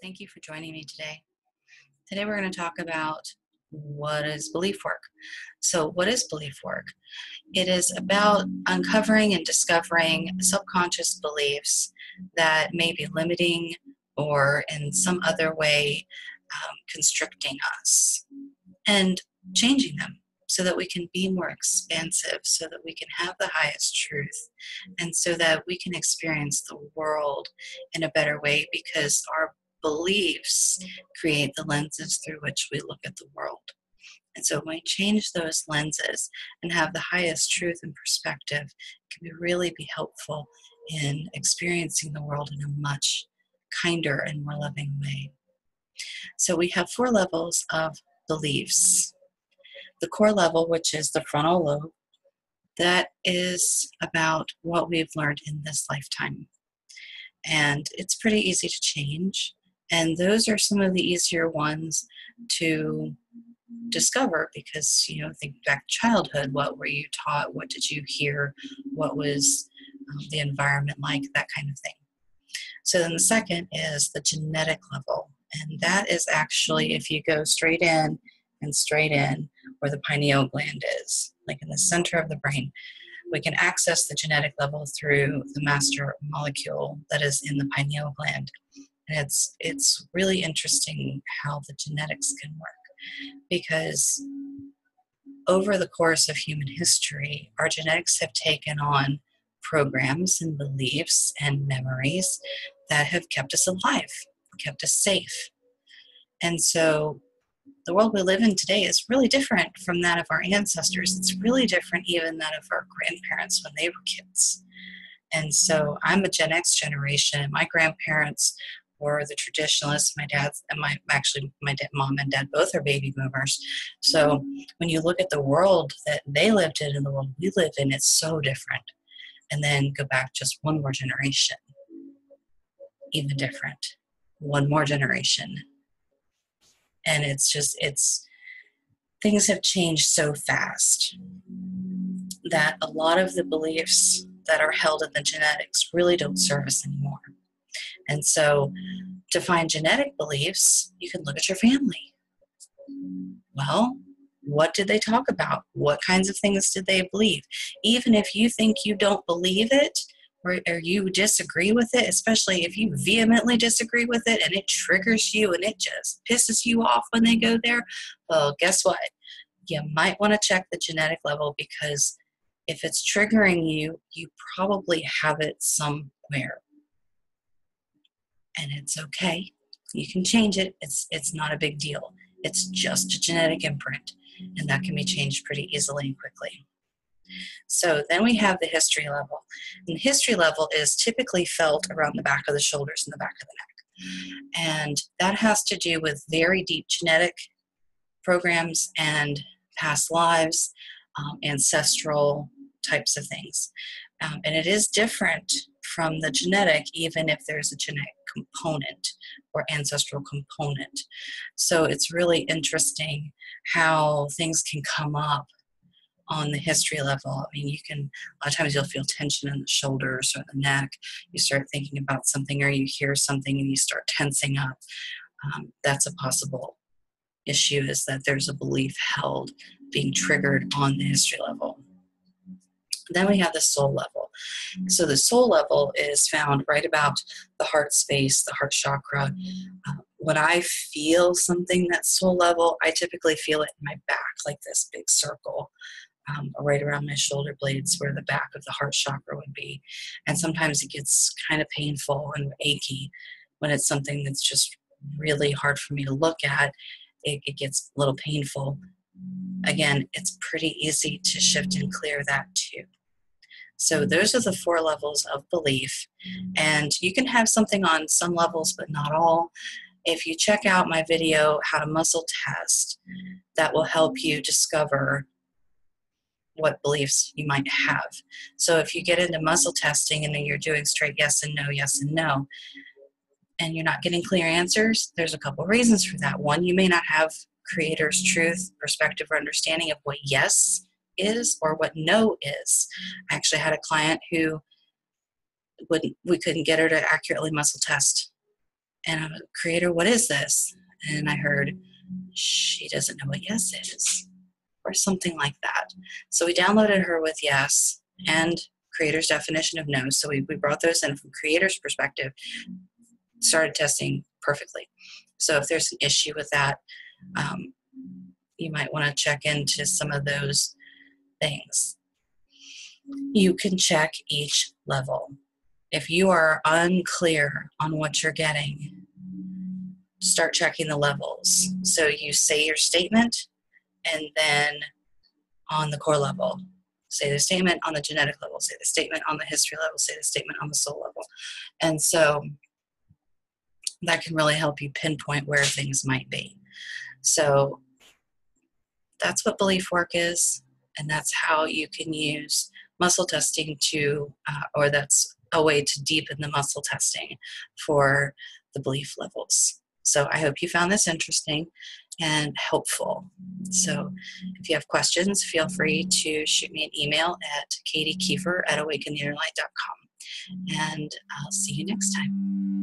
Thank you for joining me today. Today we're going to talk about what is belief work. So, what is belief work? It is about uncovering and discovering subconscious beliefs that may be limiting or in some other way um, constricting us and changing them so that we can be more expansive, so that we can have the highest truth, and so that we can experience the world in a better way because our beliefs create the lenses through which we look at the world. And so when we change those lenses and have the highest truth and perspective, it can really be helpful in experiencing the world in a much kinder and more loving way. So we have four levels of beliefs. The core level, which is the frontal lobe, that is about what we've learned in this lifetime. And it's pretty easy to change. And those are some of the easier ones to discover because, you know, think back childhood. What were you taught? What did you hear? What was um, the environment like? That kind of thing. So then the second is the genetic level. And that is actually if you go straight in and straight in where the pineal gland is, like in the center of the brain. We can access the genetic level through the master molecule that is in the pineal gland. And it's it's really interesting how the genetics can work because over the course of human history, our genetics have taken on programs and beliefs and memories that have kept us alive, kept us safe. And so the world we live in today is really different from that of our ancestors. It's really different even that of our grandparents when they were kids. And so I'm a Gen X generation, my grandparents were the traditionalists. My dad's and my actually my dad, mom and dad both are baby boomers. So when you look at the world that they lived in and the world we live in, it's so different. And then go back just one more generation, even different. One more generation, and it's just it's things have changed so fast that a lot of the beliefs that are held in the genetics really don't serve us anymore. And so, to find genetic beliefs, you can look at your family. Well, what did they talk about? What kinds of things did they believe? Even if you think you don't believe it or, or you disagree with it, especially if you vehemently disagree with it and it triggers you and it just pisses you off when they go there, well, guess what? You might want to check the genetic level because if it's triggering you, you probably have it somewhere and it's okay. You can change it. It's it's not a big deal. It's just a genetic imprint, and that can be changed pretty easily and quickly. So then we have the history level. And the history level is typically felt around the back of the shoulders and the back of the neck. And that has to do with very deep genetic programs and past lives, um, ancestral types of things. Um, and it is different from the genetic, even if there's a genetic component or ancestral component. So it's really interesting how things can come up on the history level. I mean, you can, a lot of times you'll feel tension in the shoulders or the neck. You start thinking about something or you hear something and you start tensing up. Um, that's a possible issue is that there's a belief held being triggered on the history level. Then we have the soul level. So the soul level is found right about the heart space, the heart chakra. Uh, when I feel something that's soul level, I typically feel it in my back, like this big circle. Um, right around my shoulder blades where the back of the heart chakra would be. And sometimes it gets kind of painful and achy when it's something that's just really hard for me to look at. It, it gets a little painful. Again, it's pretty easy to shift and clear that too. So those are the four levels of belief. And you can have something on some levels, but not all. If you check out my video, How to Muscle Test, that will help you discover what beliefs you might have. So if you get into muscle testing and then you're doing straight yes and no, yes and no, and you're not getting clear answers, there's a couple reasons for that. One, you may not have creator's truth, perspective, or understanding of what yes is or what no is. I actually had a client who wouldn't we couldn't get her to accurately muscle test And I'm creator, what is this? And I heard, she doesn't know what yes is, or something like that. So we downloaded her with yes and creator's definition of no. So we, we brought those in from creator's perspective, started testing perfectly. So if there's an issue with that, um, you might want to check into some of those things. You can check each level. If you are unclear on what you're getting, start checking the levels. So you say your statement and then on the core level, say the statement on the genetic level, say the statement on the history level, say the statement on the soul level. And so that can really help you pinpoint where things might be. So that's what belief work is, and that's how you can use muscle testing to, uh, or that's a way to deepen the muscle testing for the belief levels. So I hope you found this interesting and helpful. So if you have questions, feel free to shoot me an email at Katie Kieffer at awakentheinnerlight.com. And I'll see you next time.